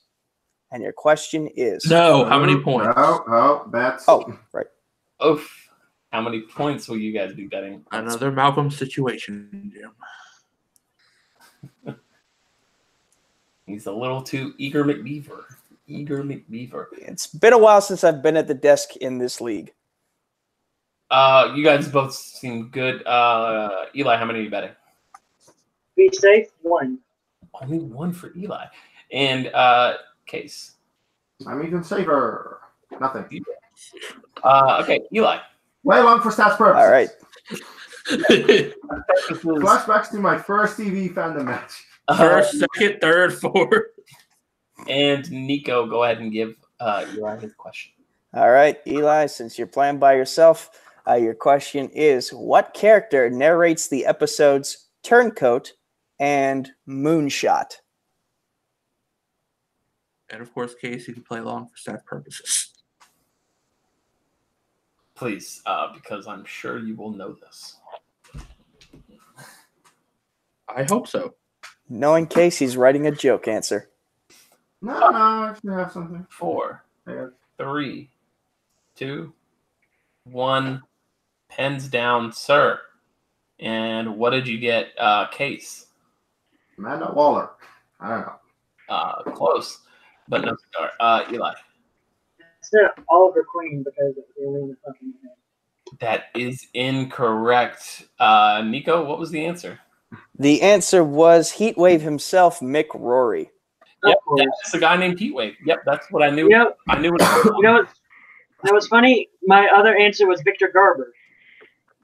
And your question is No, how many points? Oh, oh, that's. Oh, right. Oof. How many points will you guys be betting? Another Malcolm situation, Jim. He's a little too eager McBeaver. Eager McBeaver. It's been a while since I've been at the desk in this league. Uh, you guys both seem good. Uh, Eli, how many are you betting? Be safe. One. Only one for Eli. And uh, Kees. I'm even safer. Nothing. Uh, okay, Eli. Way long for stats purposes. All right. Flashbacks to my first TV fandom match. uh, First, second, third, fourth. and Nico, go ahead and give uh, Eli his question. All right, Eli, since you're playing by yourself, uh, your question is What character narrates the episodes Turncoat and Moonshot? And of course, Kees, you can play along for stat purposes. Please, uh, because I'm sure you will know this. I hope so. Knowing Kees he's writing a joke answer. No, no, I should have something. Four, Yeah. three, two, one. Pens down, sir. And what did you get, uh, Kees? Amanda Waller. I don't know. Uh, close, but no cigar. Uh, Eli. It's not Oliver Queen because they were in the fucking head. That is incorrect. Uh, Nico, what was the answer? The answer was Heatwave himself, Mick Rory. Of Yep, course. that's the guy named Heatwave. Yep, that's what I knew. You know, I knew it. you know what? That was funny. My other answer was Victor Garber.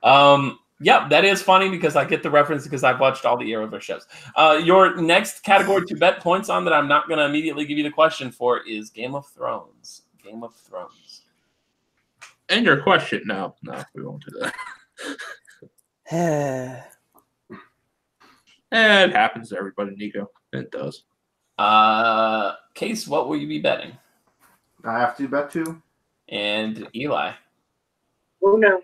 Um, Yep, that is funny because I get the reference because I've watched all the Arrowverse shows. Uh, your next category to bet points on that I'm not going to immediately give you the question for is Game of Thrones. Game of Thrones. And your question? No, no, we won't do that. It happens to everybody, Nico. It does. Uh, Kees, what will you be betting? I have to bet two. And Eli, Oh no, one,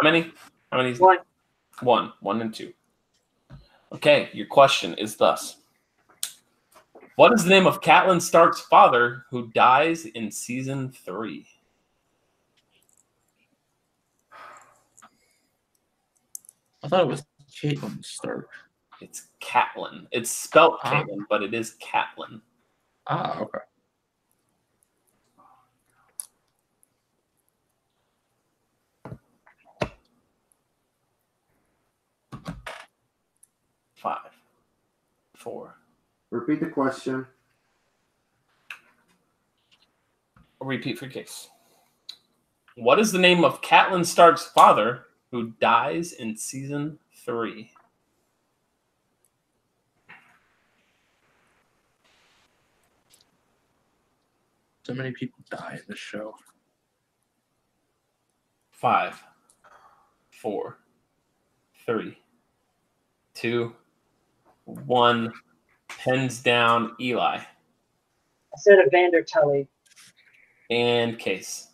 how many? How many? one. One, one, and two. Okay, your question is thus: What is the name of Catelyn Stark's father who dies in season three? I thought it was Caitlin Stark. It's Catelyn. It's spelt Ah. But it is Catelyn. Ah, okay. Five, four. Repeat the question. Repeat for Kees. What is the name of Catelyn Stark's father who dies in season three? So many people die in this show. Five, four, three, two, one. Pens down Eli I said a Vander Tully. and Kees.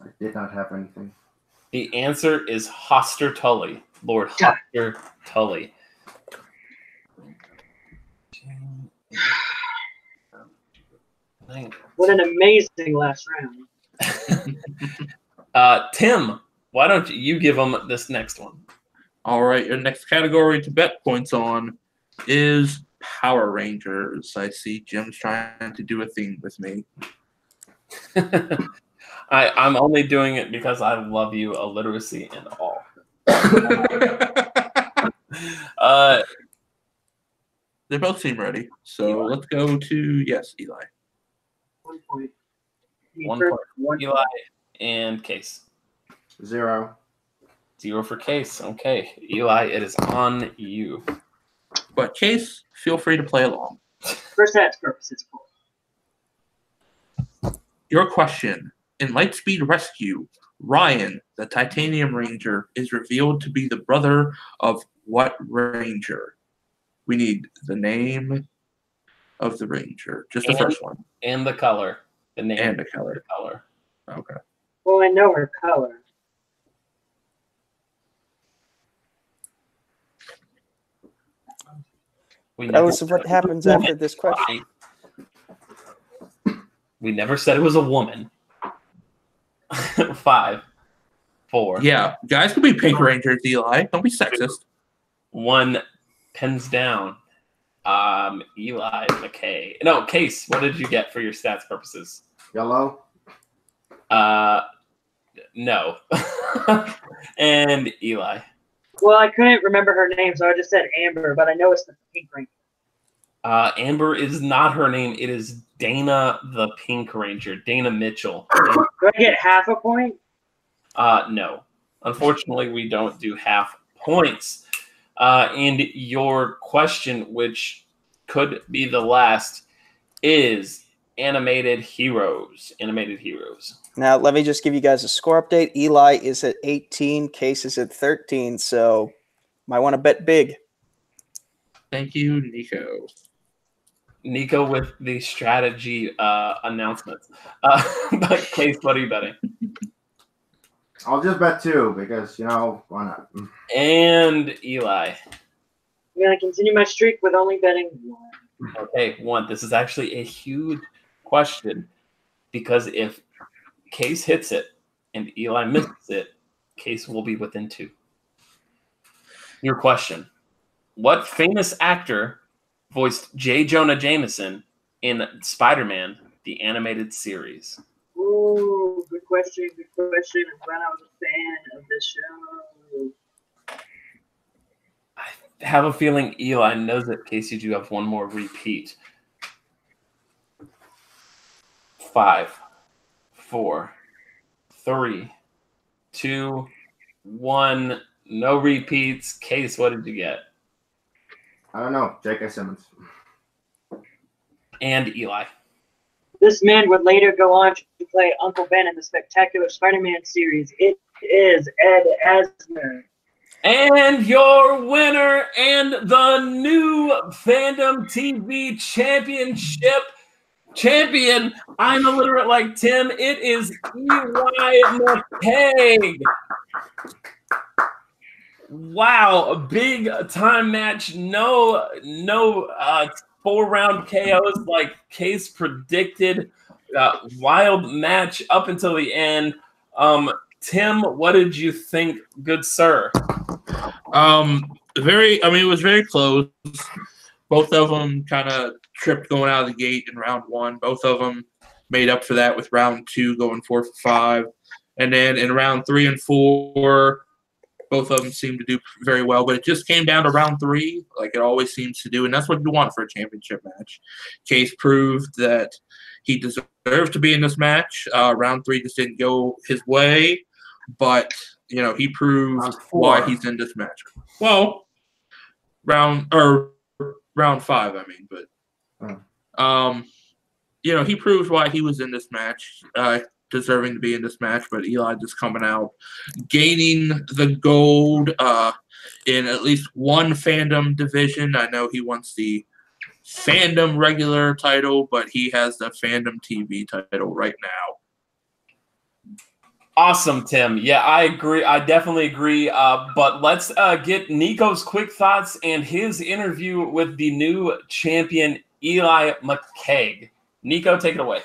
I did not have anything. The answer is Hoster Tully, Lord Hoster Tully. What an amazing last round. Uh, Tim, why don't you give them this next one? All right, your next category to bet points on is Power Rangers. I see Jim's trying to do a theme with me. I, I'm only doing it because I love you, illiteracy and all. Uh, they both seem ready. So let's go to yes, Eli. One point. I mean, One first, point. One Eli and Kees. Zero. Zero for Kees. Okay. Eli, it is on you. But Kees, feel free to play along. For stats purposes, of course. Your question in Lightspeed Rescue, Ryan, the Titanium Ranger, is revealed to be the brother of what Ranger? We need the name of the Ranger, just the first one, And the color. The name and the color. the color. Okay. Well, I know her color. We That never was what happens after this question. We never said it was a woman. Five, four, Yeah, guys can be Pink Rangers, Eli. Don't be sexist. one. Pens down. Um, Eli McCaig. No, Kees. What did you get for your stats purposes? Yellow. Uh, no. and Eli. Well, I couldn't remember her name, so I just said Amber, but I know it's the pink Ranger. Uh, Amber is not her name. It is Dana the Pink Ranger. Dana Mitchell. Do I get half a point? Uh, no. Unfortunately, we don't do half points. Uh, and your question, which could be the last, is animated heroes. Animated heroes. Now, let me just give you guys a score update. Eli is at 18, Kees is at 13, so might want to bet big. Thank you, Nico. Nico with the strategy uh, announcements. Uh, but Kees, what are you betting? I'll just bet two because you know why not? And Eli. I'm going to continue my streak with only betting one. Okay, one. This is actually a huge question because if Kees hits it and Eli misses it, Kees will be within two. Your question What famous actor voiced J. Jonah Jameson in Spider Man, the animated series? Ooh, good question, good question. I'm glad I was a fan of this show. I have a feeling Eli knows it. Casey, do you have one more repeat? Five, four, three, two, one, no repeats. Kees, what did you get? I don't know. J.K. Simmons. And Eli. This man would later go on to play Uncle Ben in the spectacular Spider-Man series. It is Ed Asner. And your winner and the new Fandom TV Championship champion. I'm illiterate like Tim. It is Eli McCaig. Wow, a big time match. No, no uh, four round KOs like Kees predicted. Uh, wild match up until the end. Um, Tim, what did you think, good sir? Um, very. I mean, it was very close. Both of them kind of tripped going out of the gate in round one. Both of them made up for that with round two going four for five, and then in round three and four, both of them seemed to do very well. But it just came down to round three, like it always seems to do, and that's what you want for a championship match. Kees proved that he deserved to be in this match. Uh, round three just didn't go his way, but you know he proved why he's in this match. Well, round or round five, I mean, but um, you know, he proved why he was in this match, uh, deserving to be in this match. But Eli just coming out, gaining the gold uh, in at least one fandom division. I know he wants the fandom regular title, but he has the fandom TV title right now. Awesome, Tim. Yeah, I agree. I definitely agree. Uh, but let's uh, get Nico's quick thoughts and his interview with the new champion, Eli McCaig. Nico, take it away.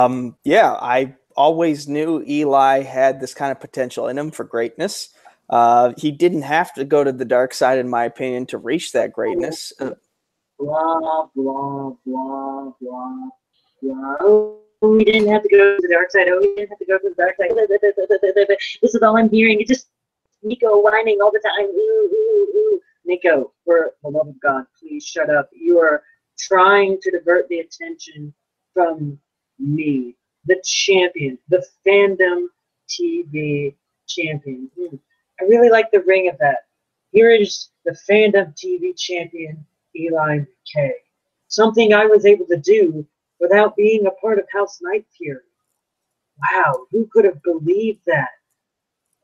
Um, yeah, I always knew Eli had this kind of potential in him for greatness. Uh, he didn't have to go to the dark side, in my opinion, to reach that greatness. Uh, Blah blah blah blah blah. Oh, we didn't have to go to the dark side. Oh, we didn't have to go to the dark side. This is all I'm hearing. It's just Nico whining all the time. Ooh, ooh, ooh. Nico, for the love of God, please shut up. You are trying to divert the attention from me, the champion, the fandom TV champion. Hmm. I really like the ring of that. Here is the fandom TV champion, Eli McCaig. Something I was able to do without being a part of House Night Fury. Wow, who could have believed that?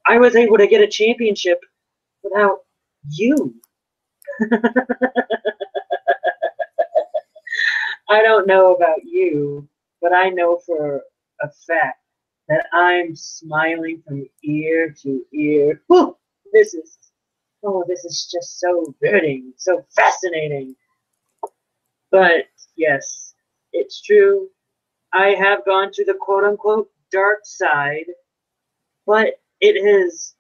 I was able to get a championship without you. I don't know about you, but I know for a fact that I'm smiling from ear to ear. Whew, this is, oh, this is just so riveting, so fascinating. But yes, it's true. I have gone to the quote unquote dark side, but it has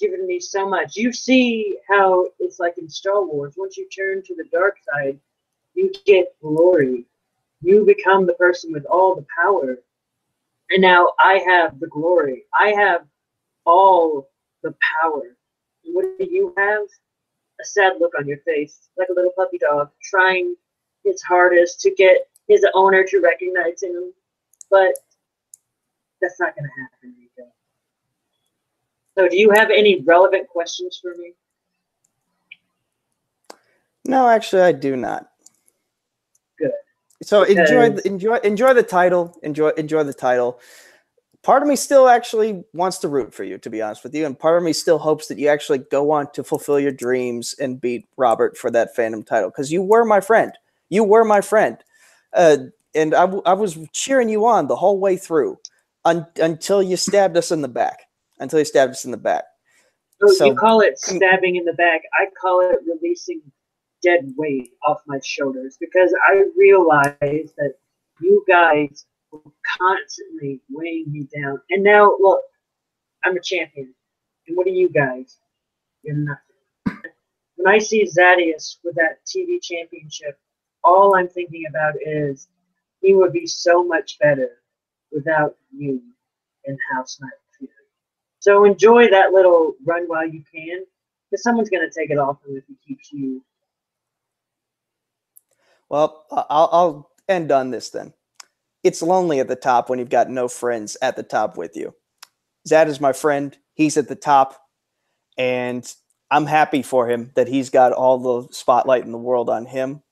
given me so much. You see how it's like in Star Wars. Once you turn to the dark side, you get glory. You become the person with all the power. And now I have the glory. I have all the power. And what do you have? A sad look on your face, like a little puppy dog, trying his hardest to get his owner to recognize him. But that's not going to happen, Nico. So, do you have any relevant questions for me? no, actually, I do not. So enjoy, enjoy, enjoy the title. Enjoy, enjoy the title. Part of me still actually wants to root for you, to be honest with you, and part of me still hopes that you actually go on to fulfill your dreams and beat Robert for that Fandom title because you were my friend. You were my friend, uh, and I, w- I was cheering you on the whole way through un- until you stabbed us in the back. Until you stabbed us in the back. So, So- you call it stabbing in the back. I call it releasing dead weight off my shoulders because I realize that you guys were constantly weighing me down. And now, look, I'm a champion. And what are you guys? You're nothing. When I see Zadius with that TV championship, all I'm thinking about is he would be so much better without you in House Night Fury. So enjoy that little run while you can, because someone's going to take it off him if he keeps you. Well, I'll, I'll end on this then. It's lonely at the top when you've got no friends at the top with you. Zad is my friend. He's at the top. And I'm happy for him that he's got all the spotlight in the world on him.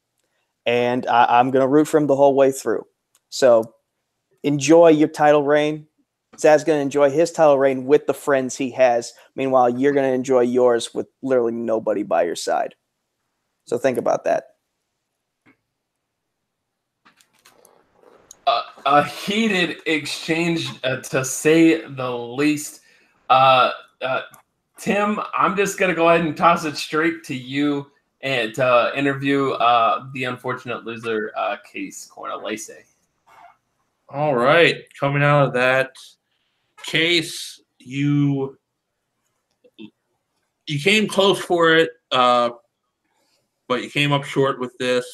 And I, I'm going to root for him the whole way through. So enjoy your title reign. Zad's going to enjoy his title reign with the friends he has. Meanwhile, you're going to enjoy yours with literally nobody by your side. So think about that. Uh, a heated exchange, uh, to say the least. Uh, uh, Tim, I'm just going to go ahead and toss it straight to you and interview uh, the unfortunate loser, uh, Kees Cornelisse. All right, coming out of that Kees, you you came close for it, uh, but you came up short with this.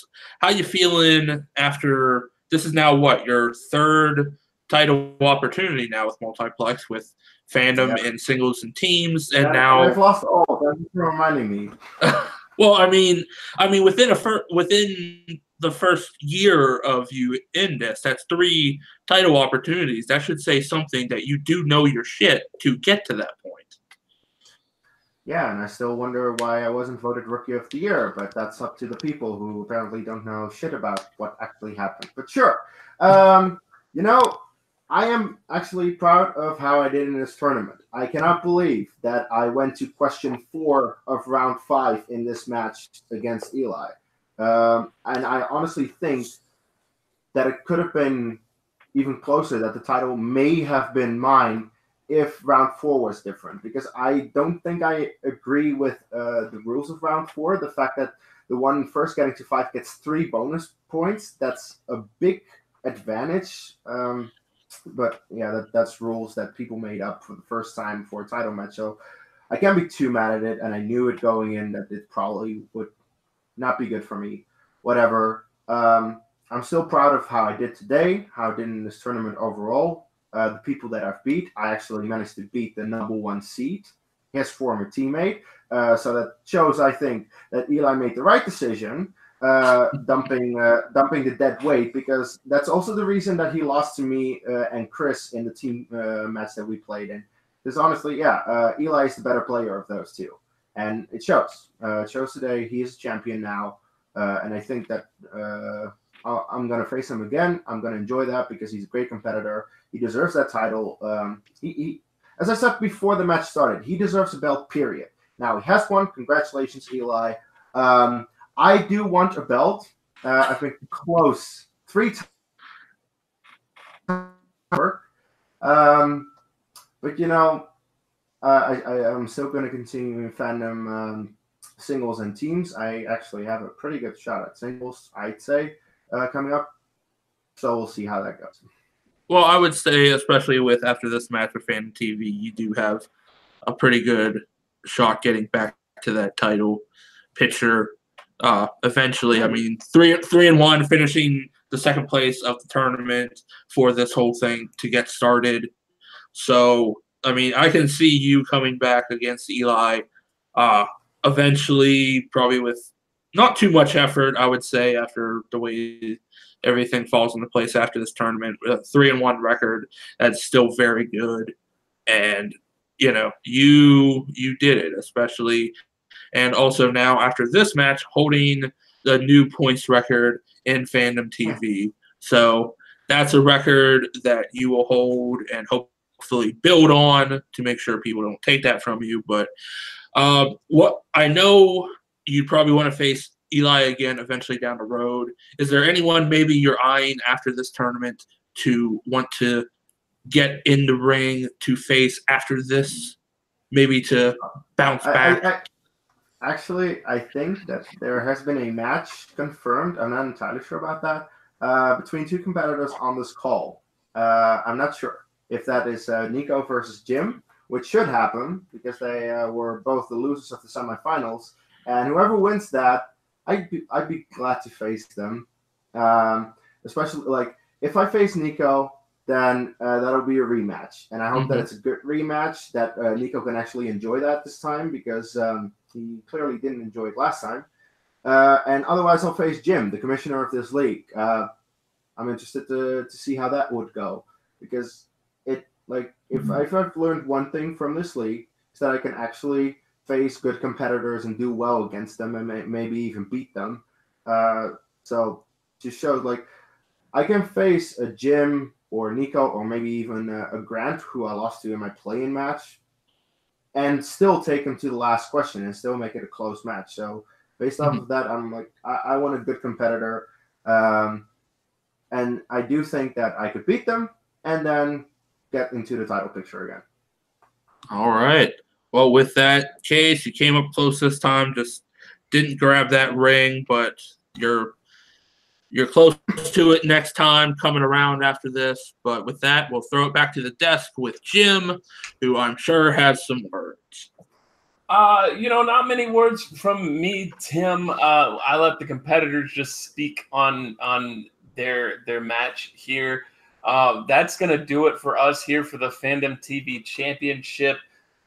How you feeling after this? Is now what your third title opportunity now with multiplex with fandom Yeah. and singles and teams, and Yeah, now I've lost all. For reminding me. well, I mean, I mean, within a fir- within the first year of you in this, that's three title opportunities. That should say something that you do know your shit to get to that point. Yeah, and I still wonder why I wasn't voted Rookie of the Year, but that's up to the people who apparently don't know shit about what actually happened. But sure. Um, you know, I am actually proud of how I did in this tournament. I cannot believe that I went to question four of round five in this match against Eli. Um, and I honestly think that it could have been even closer, that the title may have been mine if round four was different because I don't think I agree with uh, the rules of round four. The fact that the one first getting to five gets three bonus points, that's a big advantage. Um, but yeah, that, that's rules that people made up for the first time for a title match. So I can't be too mad at it. And I knew it going in that it probably would not be good for me. Whatever. Um, I'm still proud of how I did today, how I did in this tournament overall uh, the people that I've beat. I actually managed to beat the number one seed, his former teammate. Uh, so that shows, I think, that Eli made the right decision, uh, dumping uh, dumping the dead weight, because that's also the reason that he lost to me uh, and Chris in the team uh, match that we played in. Because honestly, yeah, Eli is the better player of those two, and it shows. it shows today. He is champion now, and I think that. I'm going to face him again. I'm going to enjoy that because he's a great competitor. He deserves that title. Um, he, he, as I said before the match started, he deserves a belt. Period. Now he has one. Congratulations, Eli. Um, I do want a belt. Uh, I've been close three times. Um, but you know, uh, I, I am still going to continue in fandom um, singles and teams. I actually have a pretty good shot at singles. I'd say uh, coming up. So we'll see how that goes. Well, I would say, especially with after this match with Fan TV, you do have a pretty good shot getting back to that title picture. Uh, eventually, I mean, three three and one, finishing the second place of the tournament for this whole thing to get started. So, I mean, I can see you coming back against Eli. Uh, eventually, probably with not too much effort, I would say, after the way everything falls into place after this tournament. A three and one record that's still very good, and you know you you did it, especially, and also now after this match, holding the new points record in Fandom TV. So that's a record that you will hold and hopefully build on to make sure people don't take that from you. But uh, what I know you probably want to face Eli again eventually down the road. Is there anyone maybe you're eyeing after this tournament to want to get in the ring to face after this? Maybe to bounce back? I, I, I, actually, I think that there has been a match confirmed. I'm not entirely sure about that. Uh, between two competitors on this call. Uh, I'm not sure if that is uh, Nico versus Jim, which should happen because they uh, were both the losers of the semifinals. And whoever wins that I'd be I'd be glad to face them. Um, especially like if I face Nico, then uh, that'll be a rematch, and I hope mm-hmm. that it's a good rematch that uh, Nico can actually enjoy that this time because um, he clearly didn't enjoy it last time. Uh, and otherwise, I'll face Jim, the commissioner of this league. Uh, I'm interested to, to see how that would go because it like if, if I've learned one thing from this league is that I can actually face good competitors and do well against them and may, maybe even beat them. Uh, so just shows like I can face a Jim or Nico or maybe even a, a Grant who I lost to in my playing match and still take him to the last question and still make it a close match. So based off Mhm. of that, I'm like, I, I want a good competitor. Um, and I do think that I could beat them and then get into the title picture again. All right. Well, with that Kees, you came up close this time. Just didn't grab that ring, but you're you're close to it next time coming around after this. But with that, we'll throw it back to the desk with Jim, who I'm sure has some words. Uh, you know, not many words from me, Tim. Uh, I let the competitors just speak on on their their match here. Uh, that's gonna do it for us here for the Fandom TV Championship.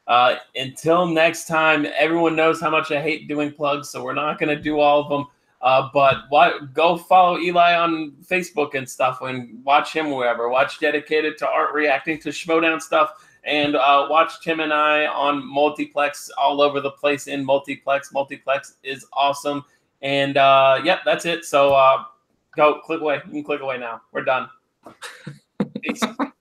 Uh, until next time, everyone knows how much I hate doing plugs, so we're not gonna do all of them. Uh, but what, go follow Eli on Facebook and stuff, and watch him wherever. Watch dedicated to art reacting to Schmoedown stuff and uh, watch Tim and I on multiplex all over the place in multiplex. Multiplex is awesome. And uh, yep, that's it. So uh, go click away. You can click away now. We're done.